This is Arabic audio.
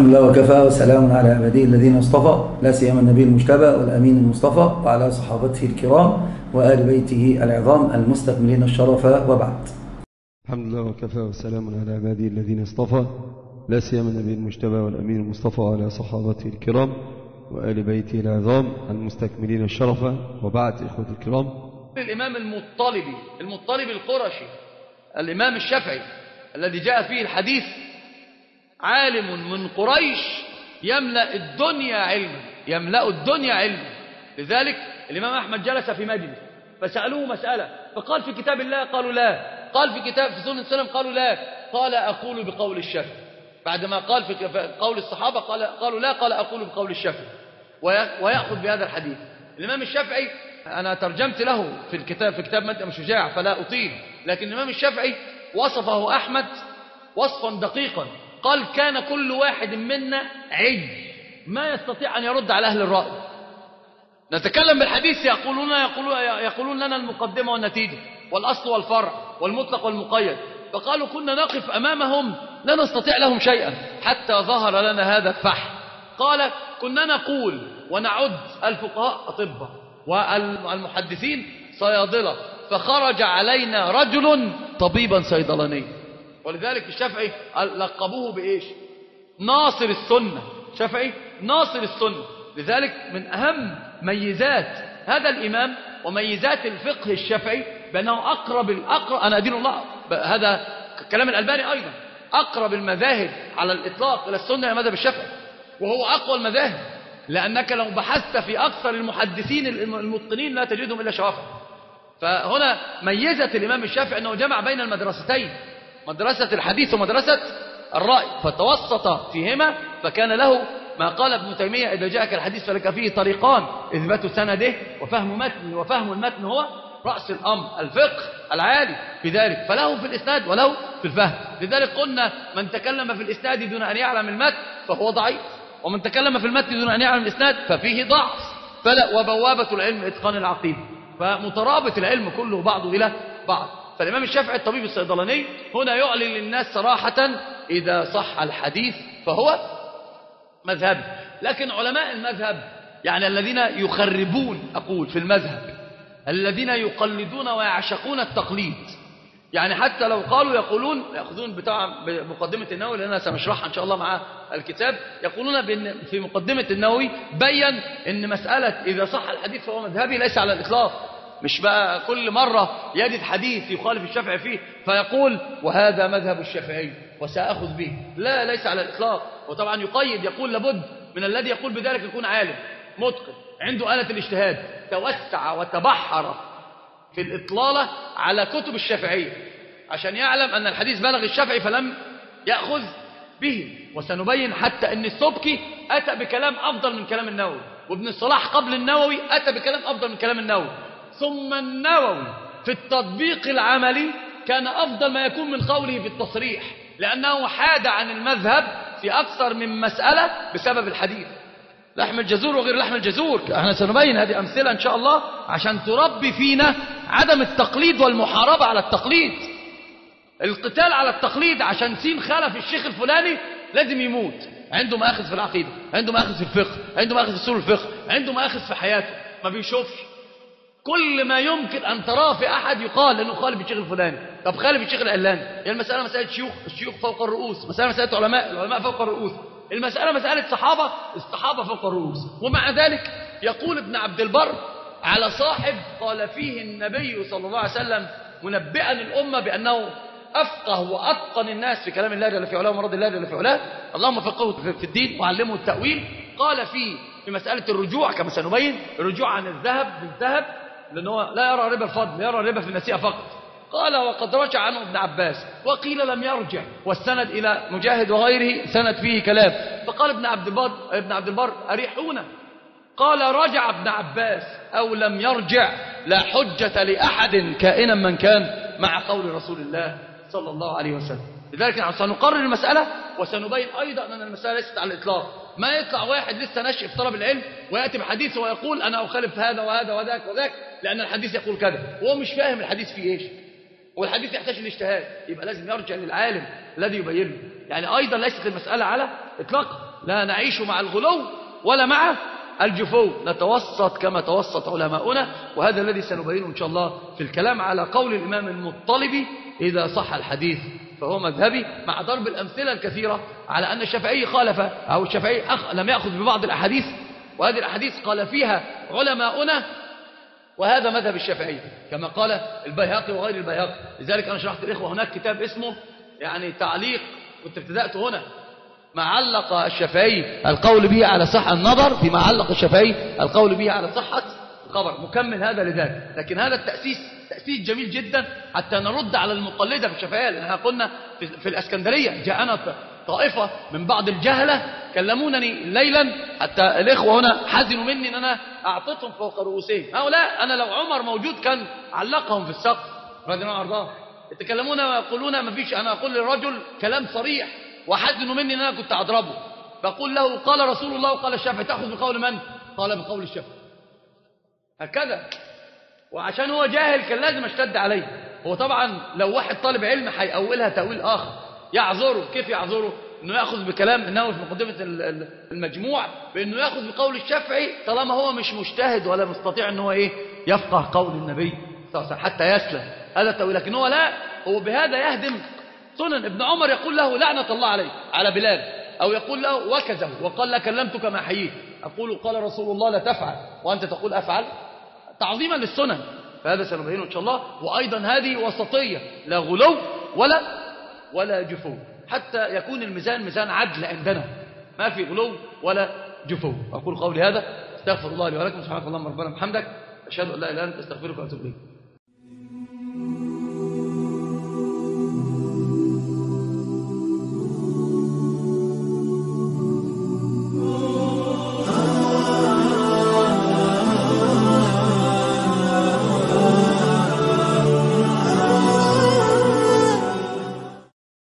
الحمد لله وكفى وسلام على عباده الذين اصطفى لا سيما النبي المجتبى والأمين المصطفى وعلى صحابته الكرام وآل بيته العظام المستكملين الشرف وبعد. الحمد لله وكفى وسلام على عباده الذين اصطفى لا سيما النبي المجتبى والأمين المصطفى وعلى صحابته الكرام وآل بيته العظام المستكملين الشرف وبعد. إخوة الكرام. الإمام المطلبي المطلبي القرشي الإمام الشافعي الذي جاء فيه الحديث عالم من قريش يملأ الدنيا علما يملأ الدنيا علما. لذلك الإمام أحمد جلس في مجلس فسألوه مسألة فقال في كتاب الله قالوا لا قال في كتاب في سنة السلام قالوا لا قال أقول بقول الشافعي. بعدما قال في قول الصحابة قال قالوا لا قال أقول بقول الشافعي. ويأخذ بهذا الحديث. الإمام الشافعي أنا ترجمت له في الكتاب في كتاب مدأم شجاع فلا أطيل. لكن الإمام الشافعي وصفه أحمد وصفا دقيقا. قال كان كل واحد منا عج. ما يستطيع أن يرد على أهل الرأي. نتكلم بالحديث يقولون يقولون يقولون لنا المقدمة والنتيجة والأصل والفرع والمطلق والمقيد. فقالوا كنا نقف أمامهم لا نستطيع لهم شيئا. حتى ظهر لنا هذا الفحم. قال كنا نقول ونعد الفقهاء أطباء والمحدثين صيادلة. فخرج علينا رجل طبيبا صيدلاني. ولذلك الشافعي لقبوه بإيش؟ ناصر السنة. شافعي ناصر السنة. لذلك من أهم ميزات هذا الإمام وميزات الفقه الشافعي بأنه أقرب الأقرب أنا أدين الله هذا كلام الألباني أيضا. أقرب المذاهب على الإطلاق إلى السنة يا مذهب الشافعي. وهو أقوى المذاهب. لأنك لو بحثت في أكثر المحدثين المتقنين لا تجدهم إلا شوافع. فهنا ميزت الإمام الشافعي أنه جمع بين المدرستين. مدرسة الحديث ومدرسة الرأي فتوسط فيهما فكان له ما قال ابن تيمية إذا جاءك الحديث فلك فيه طريقان إثبات سنده وفهم متن وفهم المتن هو رأس الأمر الفقه العالي في ذلك فله في الإسناد وله في الفهم. لذلك قلنا من تكلم في الإسناد دون أن يعلم المتن فهو ضعيف ومن تكلم في المتن دون أن يعلم الإسناد ففيه ضعف. فلا وبوابة العلم إتقان العقيدة فمترابط العلم كله بعضه إلى بعض. فالإمام الشافعي الطبيب الصيدلاني هنا يعلن للناس صراحة إذا صح الحديث فهو مذهب. لكن علماء المذهب يعني الذين يخربون أقول في المذهب الذين يقلدون ويعشقون التقليد. يعني حتى لو قالوا يقولون يأخذون بتاع مقدمة النووي لأننا سنشرحها إن شاء الله مع الكتاب يقولون بأن في مقدمة النووي بين أن مسألة إذا صح الحديث فهو مذهبي ليس على الإطلاق. مش بقى كل مرة يجد حديث يخالف الشافعي فيه فيقول وهذا مذهب الشافعي وسأخذ به. لا ليس على الإطلاق. وطبعا يقيد يقول لابد من الذي يقول بذلك يكون عالم متقن عنده آلة الاجتهاد توسع وتبحر في الإطلالة على كتب الشافعية. عشان يعلم أن الحديث بلغ الشافعي فلم يأخذ به. وسنبين حتى أن السبكي أتى بكلام أفضل من كلام النووي وابن الصلاح قبل النووي أتى بكلام أفضل من كلام النووي. ثم النووي في التطبيق العملي كان أفضل ما يكون من قوله في التصريح لأنه حاد عن المذهب في أكثر من مسألة بسبب الحديث. لحم الجزور وغير لحم الجزور إحنا سنبين هذه أمثلة إن شاء الله عشان تربي فينا عدم التقليد والمحاربة على التقليد. القتال على التقليد عشان سين خلف الشيخ الفلاني لازم يموت. عنده مآخذ في العقيدة عنده مآخذ في الفقه عنده مآخذ في سور الفقه عنده مآخذ في حياته. ما بيشوفش. كل ما يمكن أن تراه في أحد يقال لأنه خالف الشيخ الفلاني. طب خالف الشيخ العلاني. يعني المسألة مسألة شيوخ الشيوخ فوق الرؤوس. مسألة مسألة علماء العلماء فوق الرؤوس. المسألة مسألة صحابة الصحابة فوق الرؤوس. ومع ذلك يقول ابن عبد البر على صاحب قال فيه النبي صلى الله عليه وسلم منبئا الأمة بأنه أفقه وأتقن الناس في كلام الله جل في علاه ومرض الله جل في علاه. اللهم فقهه في الدين وعلمه التأويل. قال فيه في مسألة الرجوع كما سنبين الرجوع عن الذهب بالذهب لأنه لا يرى ربا الفضل يرى ربا في النسيئة فقط. قال وقد رجع عنه ابن عباس وقيل لم يرجع والسند إلى مجاهد وغيره سند فيه كلام. فقال ابن عبد البر ابن عبد البر أريحونا؟ قال رجع ابن عباس أو لم يرجع لا حجة لأحد كائنا من كان مع قول رسول الله صلى الله عليه وسلم. لذلك سنقرر المسألة وسنبين أيضا أن المسألة ليست على الإطلاق. ما يطلع واحد لسه ناشئ في طلب العلم ويأتي بحديث ويقول أنا أخالف هذا وهذا وذاك وذاك لأن الحديث يقول كذا. وهو مش فاهم الحديث فيه إيش. والحديث يحتاج الاجتهاد يبقى لازم يرجع للعالم الذي يبينه. يعني أيضا ليست المسألة على إطلاق. لا نعيش مع الغلو ولا مع الجفو. نتوسط كما توسط علماؤنا وهذا الذي سنبينه إن شاء الله في الكلام على قول الإمام المطلبي إذا صح الحديث. فهو مذهبي مع ضرب الأمثلة الكثيرة على أن الشافعي خالف أو الشافعي أخ لم يأخذ ببعض الأحاديث وهذه الأحاديث قال فيها علماؤنا وهذا مذهب الشافعي كما قال البيهقي وغير البيهقي. لذلك أنا شرحت الإخوة هناك كتاب اسمه يعني تعليق كنت ابتدأت هنا. ما علق الشافعي القول به على صحة النظر فيما علق الشافعي القول به على صحة الخبر مكمل هذا لذلك لكن هذا التأسيس تأسيس جميل جدا حتى نرد على المقلدة في الشافعية لأننا قلنا في, في الأسكندرية جاءنا طائفة من بعض الجهلة كلمونني ليلا حتى الإخوة هنا حزنوا مني أن أنا أعطيتهم فوق رؤوسهم. هؤلاء أنا لو عمر موجود كان علقهم في السقف. رضي الله عنه يتكلمون ويقولون ما فيش أنا أقول للرجل كلام صريح وحزنوا مني أن أنا كنت أضربه. فأقول له قال رسول الله وقال الشافعي تأخذ بقول من؟ قال بقول الشافعي. هكذا. وعشان هو جاهل كان لازم اشتد عليه. هو طبعا لو واحد طالب علم هيأولها تأويل آخر. يعذره كيف يعذره؟ إنه يأخذ بكلام إنه في مقدمة المجموع بإنه يأخذ بقول الشافعي طالما هو مش مجتهد ولا مستطيع إن هو إيه؟ يفقه قول النبي صلى الله عليه وسلم حتى يسلم. هذا التأويل. لكن هو لا هو بهذا يهدم. سنن ابن عمر يقول له لعنة الله عليه على بلال. أو يقول له وكزه وقال لا كلمتك ما حييت. أقول قال رسول الله لا تفعل. وأنت تقول أفعل؟ تعظيما للسنن. فهذا سنبينه إن شاء الله. وأيضا هذه وسطية. لا غلو ولا ولا جفو. حتى يكون الميزان ميزان عدل عندنا. ما في غلو ولا جفو. أقول قولي هذا. استغفر الله لي ولكم. سبحانك اللهم ربنا بحمدك. أشهد أن لا إله إلا أنت. أستغفرك وأتوب إليك.